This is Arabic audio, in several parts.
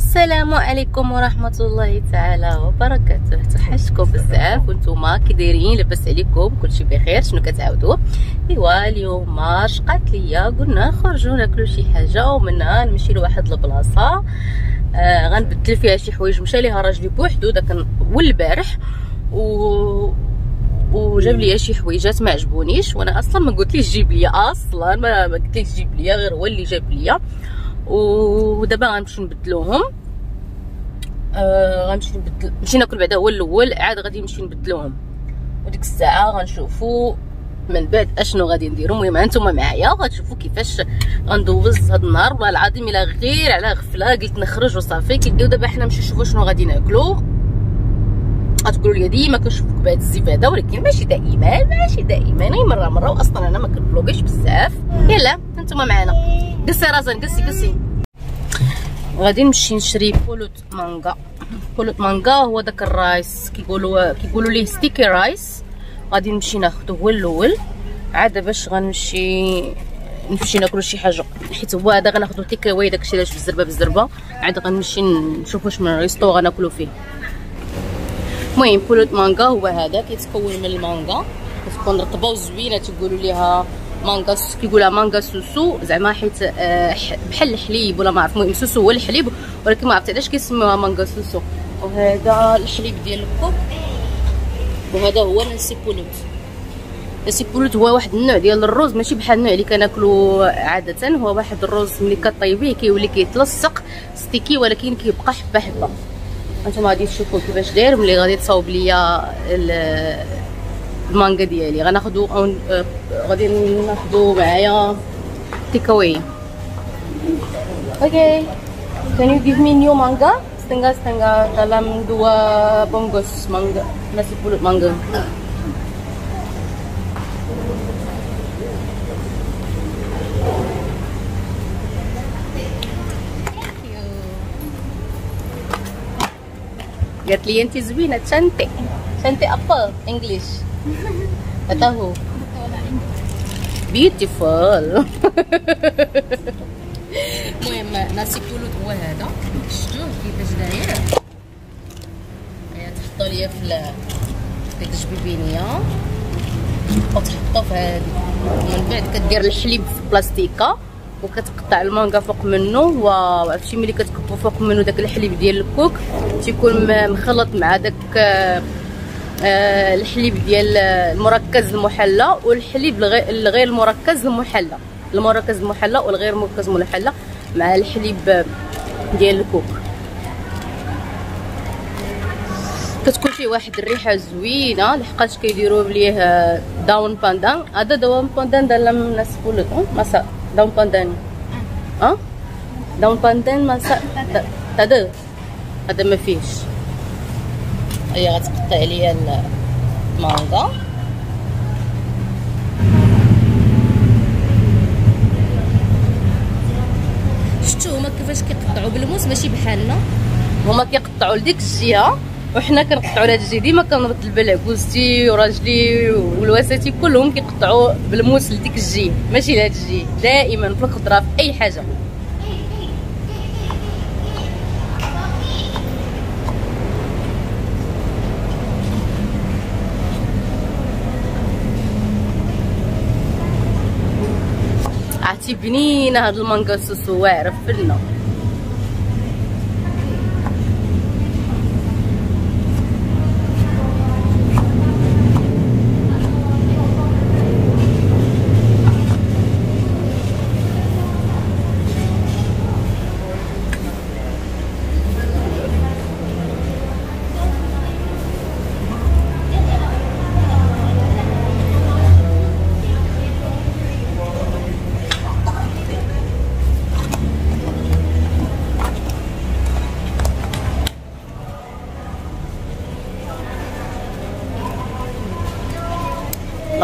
السلام عليكم ورحمة الله تعالى وبركاته. توحشتكم بزاف وأنتم كي دايرين لاباس عليكم كلشي بخير شنو كتعاودوا؟ ايوا اليوم مارش قالت لي قلنا نخرجوا ناكلوا شي حاجة ومنها نمشي لواحد البلاصة. آه غنبدل فيها شي حوايج مشى ليها راجلي بوحدو داك والبارح و وجاب لي شي حويجات ما عجبونيش وأنا أصلا ما قلت ليش جيب لي أصلا ما قلت ليش جيب لي غير هو اللي جاب لي ودابا غنمشي نبدلوهم. آه غنمشي نبدل نمشي ناكل بعدا هو الأول عاد غادي نمشي نبدلوهم. وديك الساعة غنشوفوا من بعد أشنو غادي نديرو. المهم أنتم معايا غتشوفوا كيفاش غندوز هاد النهار. والله العظيم إلا غير على غفلة قلت نخرج وصافي. كيبداو دابا حنا نمشيو نشوفوا شنو غادي ناكلو. غتقولوا لي ديما كنشوفك بهاد الزيف هذا ولكن ماشي دائما ماشي دائما غير مرة مرة واصلا أنا ما كنبلوغيش بزاف. يلا أنتم معنا. قصي رازن قصي قصي غادي نمشي نشري pulut mangga. pulut mangga هو داك ال rice كيقولوا كيقولوا ليه sticky rice غادي نمشي ناخذه هو الأول. عاد باش غنمشي نمشي ناكلو شي حاجة. حيت هو هذا غناخذو take away داكشي علاش بالزربه بالزربه عاد غنمشي نشوف واش من resto غناكلو فيه. المهم pulut mangga هو هذا كيتكون من المانغا كتكون رطبة وزوينة تيقولوا ليها مانغا كيقولها mangga susu. زعما حيت آه بحال الحليب ولا ما عرف. المهم susu هو الحليب ولكن ما عرفت علاش كيسموها mangga susu. وهذا الحليب ديال الكوك. وهذا هو nasi pulut. nasi pulut هو واحد النوع ديال الرز ماشي بحال النوع اللي كناكلو عادة. هو واحد الرز ملي كطيبيه كيولي كيتلصق sticky ولكن كيبقى حبة حبة. أنتم غادي تشوفوا كيفاش داير ملي غادي تصاوب ليا المانجا ديالي. غناخدو غادي ناخدو معايا تيك اواي أوكي can you give me new manga? Setengah setengah dalam dua bungkus manga. Nasi pulut manga. قالت لي انت زوينه cantik cantik apa? English. Tak tahu. المهم nasi pulut هو هذا شفتوه كيفاش داير تحطوا ليا في ديك الجبيبينيه وتحطو في هذه ومن بعد كدير الحليب في بلاستيكه وكتقطع المانغا فوق منه وعرفتي ملي كتكبو فوق منه داك الحليب ديال الكوك تيكون مخلط مع داك آه الحليب ديال المركز المحلى والحليب الغير المركز المحلى. المركز المحلى والغير مركز المحلى مع الحليب ديال الكوك. كتكون فيه واحد الريحة زوينة لحقاش كيديروا ليه daun pandan هذا daun pandan dalam nasi pulut masak daun pandan. ها daun pandan masak? Tak ada. هذا ما فيهش هي غتقطع ليا المانغا شفتوا هما كيفاش كيقطعوا بالموس ماشي بحالنا هما كيقطعوا لديك الجهه وحنا كنقطعوا لهاد الجهه ديما كنرد البال عكوزتي وراجلي والواساتي كلهم كيقطعوا بالموس لديك الجهه ماشي لهاد الجهه دائما في الخضره في أي حاجة. عرفتي بنينه هاد المانكا سوسو واعره فلنا.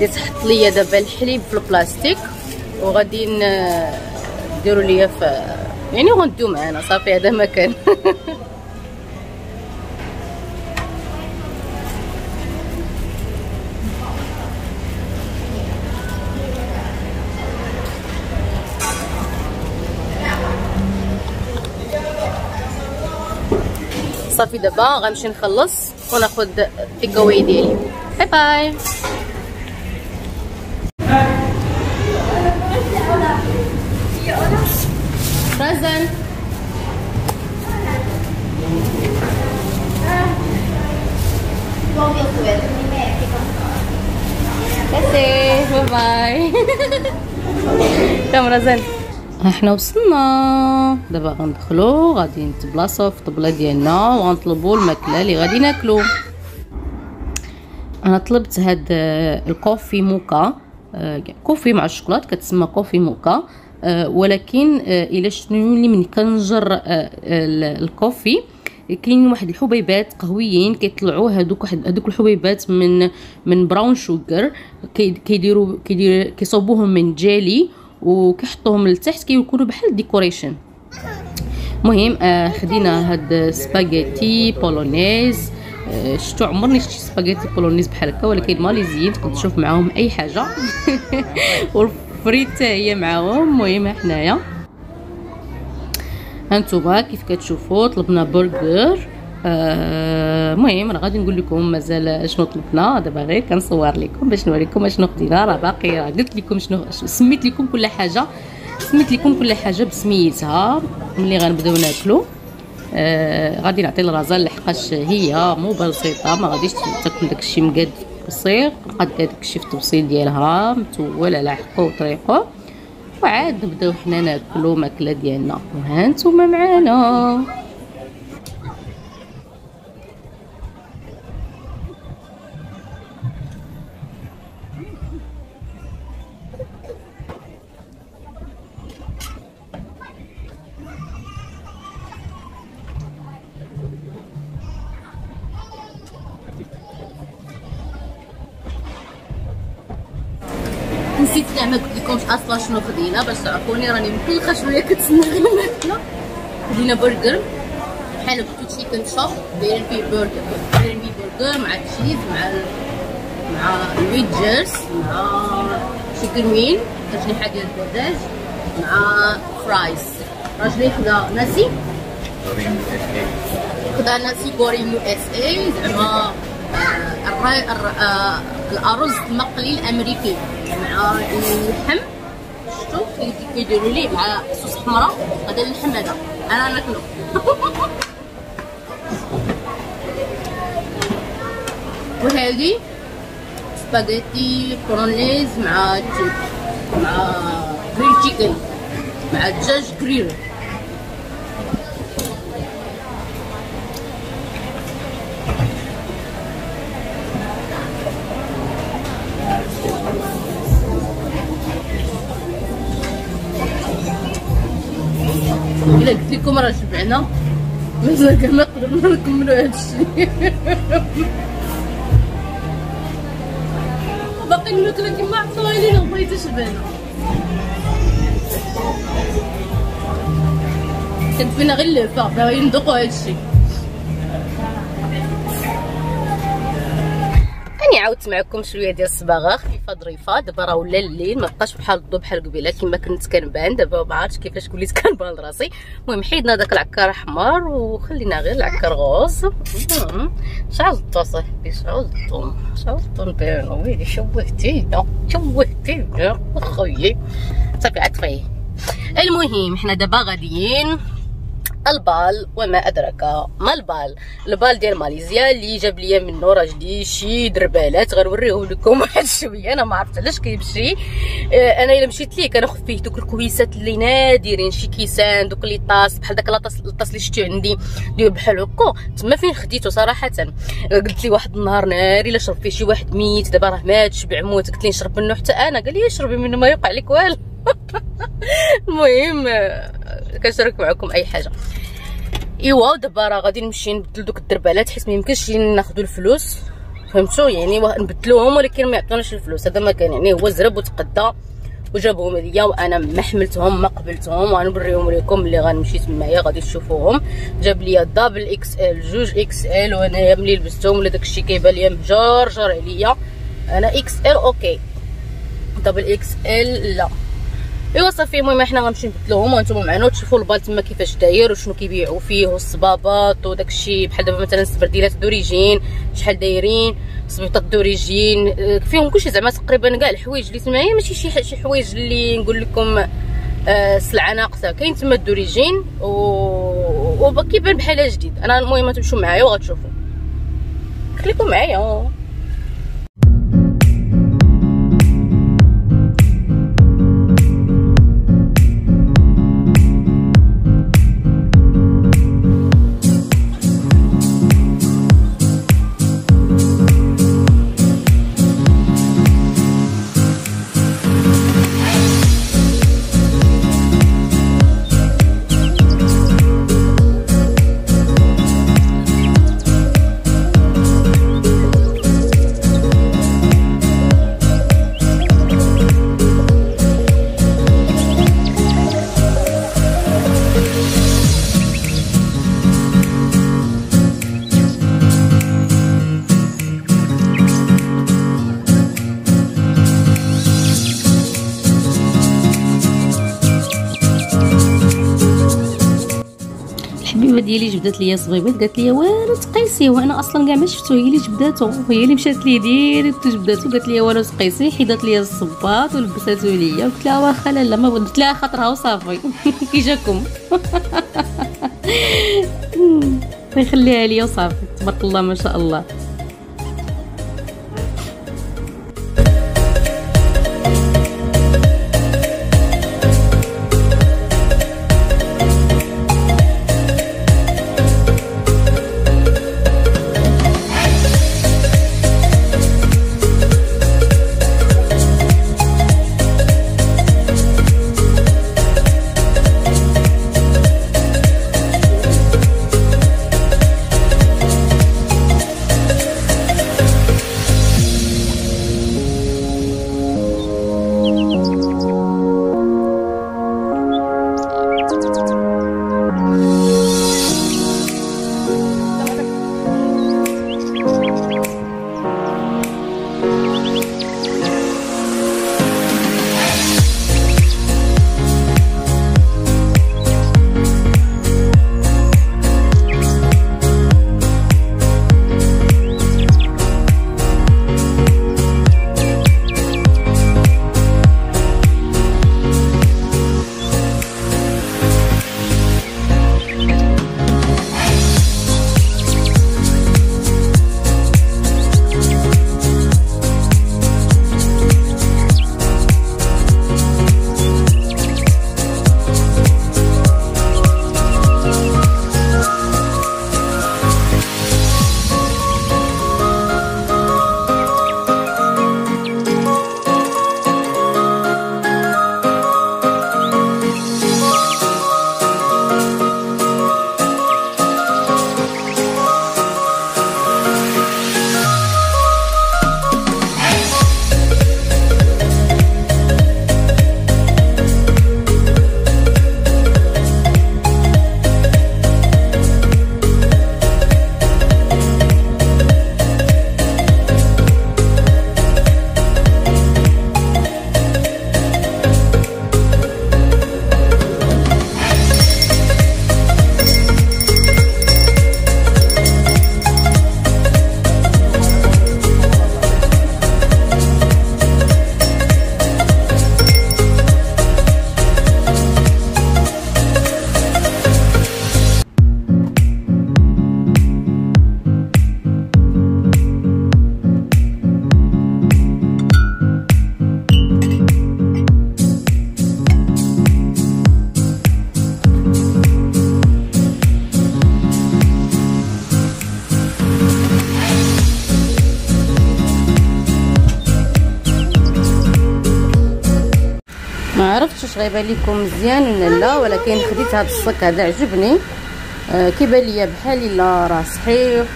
غادي تحط ليا دابا الحليب في البلاستيك وغادي نديروا ليا في يعني غنديو معانا صافي هذا ما كان. صافي دابا غنمشي نخلص وناخذ التيكاوي ديالي. bye bye bye. come رزان إحنا وصلنا. دابا غندخلو غادي نتبلاصو في الطبله ديالنا وغنطلبو الماكلة اللي غادي ناكلو. أنا طلبت هاد ال coffee mocha آه، coffee مع الشوكولات كتسمى coffee mocha آه، ولكن آه، إلا شنو اللي من كنجر ال coffee. كاين واحد الحبيبات قهويين كيطلعوا هذوك واحد هذوك الحبيبات من من brown sugar كيديروا كيدير كيصوبوهم من جيلي وكيحطوهم لتحت كيكونوا بحال decoration المهم آه خدينا هاد spaghetti bolognese. آه شفتو عمرني شفت spaghetti bolognese بحال هكا ولكن ماليزيين تقدر تشوف معاهم أي حاجة. والفريت هي معاهم. المهم حنايا. هانتوما كيف كتشوفوا طلبنا برجر. المهم آه غادي نقول لكم مازال شنو طلبنا. دابا غير كنصور لكم باش نوريكم شنو خدينا. راه باقي راه قلت لكم شنو سميت لكم كل حاجة. سميت لكم كل حاجة بسميتها. ملي غنبداو ناكلو. آه غادي نعطي الرزان لحقاش هي مو بسيطه ما غاديش تاكل داكشي مقاد قصير قد داكشي في التوصيل ديالها متول على حقه وطريقه. وعاد نبداو حنا ناكلو ماكلة ديالنا. وها نتوما معانا. ما قلت لكمش أصلا شنو خدينا باش تعرفوني راني مكلخه شوية كنتسنى غير الماكله خدينا برجر بحال قلتو chicken chop دايرين فيه برجر دايرين فيه برجر مع cheese مع مع ال wedges مع chicken wing تشريحه ديال الدجاج مع fries راجلي خدا nasi؟ خدا nasi goreng USA زعما الأرز المقلي الأمريكي. مع اللحم شفتوا كيديروا ليه مع صوص حمراء هذا اللحم هذا. أنا ناكلو. وهذه spaghetti bolognese مع مع grilled chicken مع دجاج جريل قلت لكم راه شبعنا مازال كاع ما قدرنا نكملوا هادشي باقي الماكله كيما عطاوها لينا بغيت شبعنا كانت فينا غير اللهفه باغيين ندوقوا هادشي راني عاودت معكم شوية ديال الصباغة. ظريفه دابا راه ولا الليل ما بقاش بحال الضو بحال قبيله كما كنت كنبان دابا ما عرفتش كيفاش وليت كنبان راسي. المهم حيدنا داك العكار أحمر وخلينا غير العكار غوز شعلطو صاحبي شعلطو شعلطو نبانو ويلي شوهتينا شوهتينا أخويا صافي عطفيه المهم حنا دابا غاديين البال وما ادراك ما البال. البال ديال ماليزيا اللي جاب ليا منه راجلي شي دربالات غنوريهم لكم. واحد شوية أنا ما عرفت علاش كيمشي. آه أنا إلا مشيت ليه كناخذ فيه دوك الكويسات اللي نادرين شي كيسان دوك les tasses بحال داك la tasse la tasse اللي شفتو عندي ديال بحال هكا. تما فين خديته صراحة؟ قلت لي واحد النهار ناري لا شرب فيه شي واحد ميت دابا راه مات شبع موت. قلت لي نشرب منه حتى أنا. قال لي شربي؟ منه ما يوقع لك والو. المهم كنشارك معكم أي حاجة. إيوا دابا راه غادي نمشي نبدل دوك الدربالات حيت ما يمكنش ناخذوا الفلوس. فهمتوا؟ يعني نبدلوهم ولكن ما يعطوناش الفلوس. هذا ما كان يعني هو زرب وتقدى وجابهم ليا وأنا ما حملتهم ما قبلتهم وغنوريهم لكم اللي غنمشي تمايا غادي تشوفوهم. جاب ليا double XL جوج XL وانايا ملي لبستهم ولا داكشي كيبان ليا مجرجر عليا. أنا XL OK double XL لا. ايوا صافي المهم حنا غنمشي نبدلوهم وأنتم معنا وتشوفوا البال تما كيفاش داير وشنو كيبيعوا فيه والصبابط وداكشي بحال دابا مثلا السبرديلات d'origine شحال دايرين صبيطات دوريجين فيهم كلشي زعما تقريبا كاع الحوايج اللي تمايا ماشي شي شي حوايج اللي نقول لكم آه سلعة ناقصة كاين تما الدوريجين و وكيبان بحال جديد. أنا المهم تمشوا معايا وغتشوفوا خليكم معايا. الحبيبه ديالي جبدات ليا صبيبات قالت لي والو تقيسي وأنا أصلا كاع ما شفتو هي اللي جبداتو. هي اللي مشات لي direct جبداتو قالت لي والو تقيسي حيدات ليا الصباط ولبساتو ليا. قلت لها واخا لا ما قلت لها خاطرها وصافي. كي جاكم. يخليها ليا وصافي. تبارك الله ما شاء الله. عرفتش واش غيبان لكم مزيان ولا لا ولكن خديت هذا الصك هذا عجبني. آه كيبان ليا بحال الا راه صحيح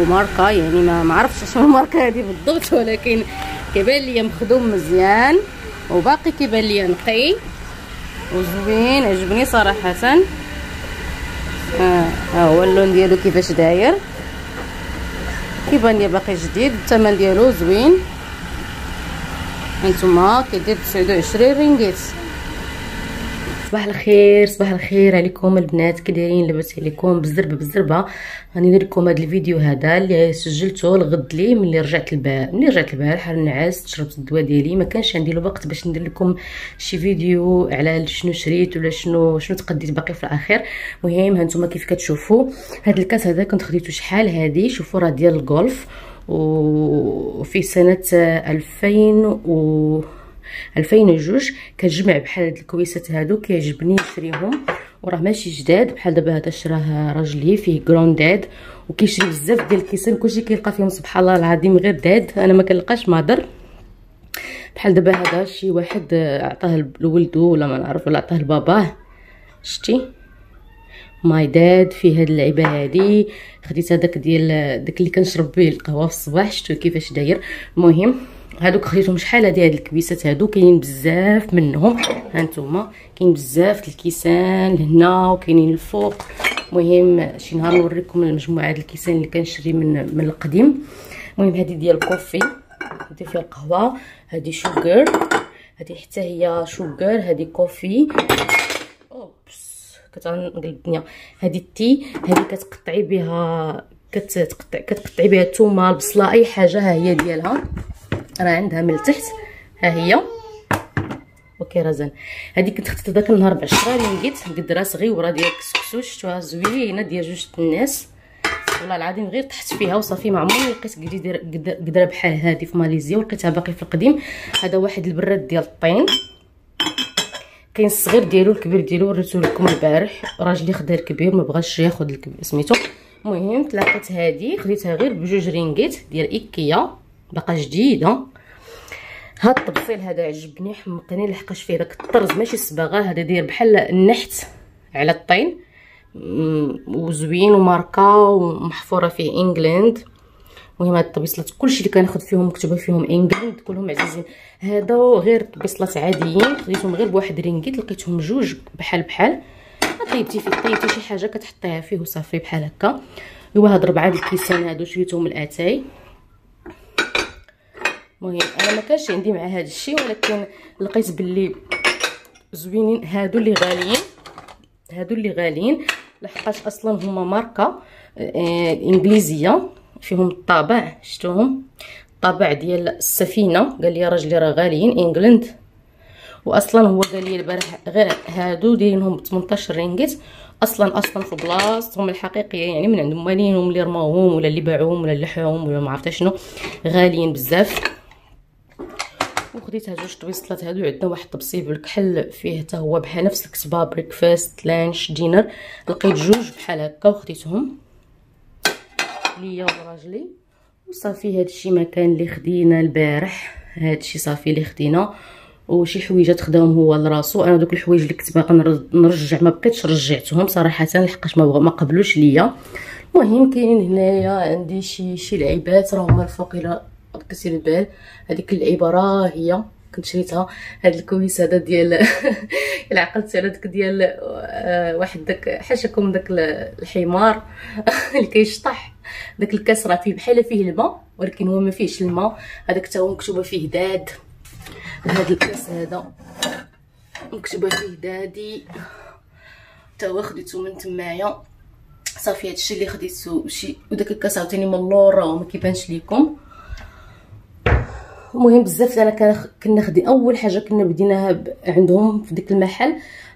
وماركة يعني ما ما عرفتش شنو الماركة هذه بالضبط ولكن كيبان ليا مخدوم مزيان. وباقي كيبان ليا نقي. وزوين عجبني صراحة. آه، ها هو اللون ديالو كيفاش داير؟ كيبان ليا باقي جديد الثمن ديالو زوين. هانتوما كيدير 29 رينغيت صباح الخير صباح الخير عليكم البنات كي دايرين لاباس عليكم بالزربه بالزربه غادي ندير لكم هذا الفيديو هذا اللي سجلته الغد لي ملي رجعت البارح ملي رجعت البارح؟ نعست شربت الدواء ديالي. ما كانش عندي الوقت باش ندير لكم شي فيديو على شنو شريت ولا شنو شنو تقديت باقي في الاخير المهم هانتوما كيف كتشوفوا هذا الكاس هذا كنت خديته شحال هذه شوفوا راه ديال الجولف وفي سنة 2000 و 2002 كتجمع بحال هاد الكويسات هادو كيعجبني نشريهم وراه ماشي جداد بحال دابا هذا شراه راجلي فيه granddad وكيشري بزاف ديال الكيسان كلشي كيلقى فيهم سبحان الله العظيم غير dad أنا ما كنلقاش بحال دابا هذا شي واحد عطاه لولدو ولا ما نعرف ولا عطاه لباباه شتي؟ my dad فيه هاد اللعيبة هادي. خديت هذاك ديال داك اللي كنشرب به القهوة في الصباح شتو كيفاش داير. المهم هادوك خديتهم شحال؟ هادي هاد الكبيسات هادو كاينين بزاف منهم. هانتوما كاين بزاف الكيسان لهنا وكاينين الفوق. المهم شي نهار نوريكم المجموعة ديال الكيسان اللي كنشري من من القديم. المهم هادي ديال الكوفي هادي فيها القهوة هادي شوغر. هادي حتى هي شوغر هادي كوفي. أوبس. كتنقلب الدنيا. هادي التي هادي كتقطعي بها كتقطع كتقطعي بها الثومه البصلة أي حاجة ها هي ديالها. راه عندها من التحت ها هي. وكرزان هذه كنت خديتها داك النهار ب 10 رينغيت قدره صغيره ديال الكسكسو شفتوها زوينة ديال جوج الناس. والله العظيم غير طحت فيها وصافي ما عمرني لقيت قدره بحال هذه في ماليزيا ولقيتها باقي في القديم. هذا واحد البراد ديال الطين. كاين الصغير ديالو الكبير ديالو وريتو لكم البارح راجلي خدا الكبير ما بغاش ياخذ سميتو. المهم تلاقيت هذه خديتها غير بجوج رينغيت ديال إيكيا باقا جديدة. هاد الطبسيل هذا عجبني حمقني لحقاش فيه داك الطرز ماشي الصباغه هذا داير بحال النحت على الطين وزوين وماركة ومحفورة فيه England. المهم هاد الطبيصلات كلشي اللي كناخذ فيهم مكتوبة فيهم England كلهم عزيزين. هذا غير طبيصلات عاديين خديتهم غير بواحد رينكيت لقيتهم جوج بحال بحال. طيبتي فيه طيبتي شي حاجة كتحطيها فيه وصافي بحال هكا. ايوا هاد ربعة الكيسان هادو شريتهم الأتاي. المهم أنا ما كانش عندي مع هذا الشيء ولكن لقيت باللي زوينين. هادو اللي غاليين. هادو اللي غاليين لحقاش أصلا هما ماركة آه إنجليزية. فيهم الطابع شفتوهم؟ الطابع ديال السفينة. قال لي راجلي راه غاليين England. واصلا هو قال لي البارح غير هادو دايرينهم ب 18 رينجيت. أصلا أصلا في بلاصتهم الحقيقية يعني من عند مالينهم اللي رماوهم ولا اللي باعوهم ولا اللي حاوهم ولا ما عرفت شنو غاليين بزاف. وخديت هاد جوج طويصلات هادو عندنا واحد الطبسيل بالكحل فيه حتى هو بحال نفس الكتبة breakfast lunch dinner لقيت جوج بحال هكا وخديتهم. ليا وراجلي. وصافي هادشي ما كان اللي خدينا البارح. هادشي صافي اللي خدينا. وشي حويجات خداهم هو لراسو. أنا دوك الحوايج اللي كنت باغا نرجع ما بقيتش رجعتهم صراحة لحقاش ما ما قبلوش ليا. المهم كاينين هنايا عندي شي شي لعيبات. راهما الفوق إلى كثير البال. هذيك اللعيبه راه هي كنت شريتها. هاد الكويس هذا ديال إلا عقلت على داك ديال آه واحد داك حاشاكم داك الحمار اللي كيشطح. داك الكاس راه فيه بحال فيه الماء ولكن هو ما فيهش الماء هذاك حتى هو مكتوبة فيه dad. هذا الكاس هذا مكتوبة فيه daddy. حتى هو خديته من تمايا. صافي هادشي اللي خديته شي وداك الكاس عاوتاني من اللور راه ما كيبانش ليكم. المهم بزاف أنا كناخد أول حاجة كنا بديناها عندهم في ديك المحل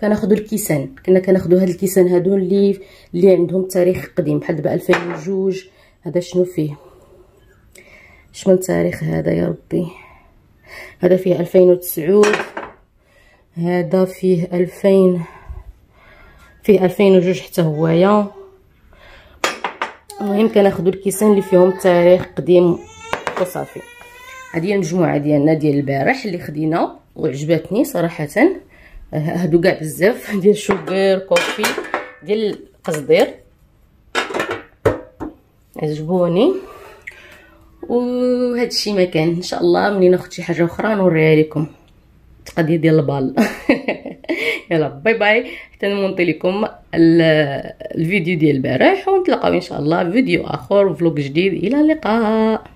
كناخدو الكيسان. كنا كناخدو هاد الكيسان هادو اللي اللي عندهم تاريخ قديم بحال دابا 2002 هذا شنو فيه؟ شمن تاريخ هذا يا ربي؟ هذا فيه 2009 هذا فيه 2000 فيه 2002 حتى هويا المهم كناخدو الكيسان اللي فيهم تاريخ قديم وصافي. هذه المجموعه ديالنا ديال البارح اللي خدينا وعجبتني صراحة. هادو كاع بزاف. ديال sugar coffee ديال القصدير. عجبوني. وهذا الشيء ما كان. إن شاء الله ملي ناخذ شي حاجة أخرى نوريها لكم. القضية ديال البال. يلا bye bye. حتى نمونطي لكم الفيديو ديال البارح ونتلاقاو إن شاء الله فيديو آخر وفلوق جديد. إلى اللقاء.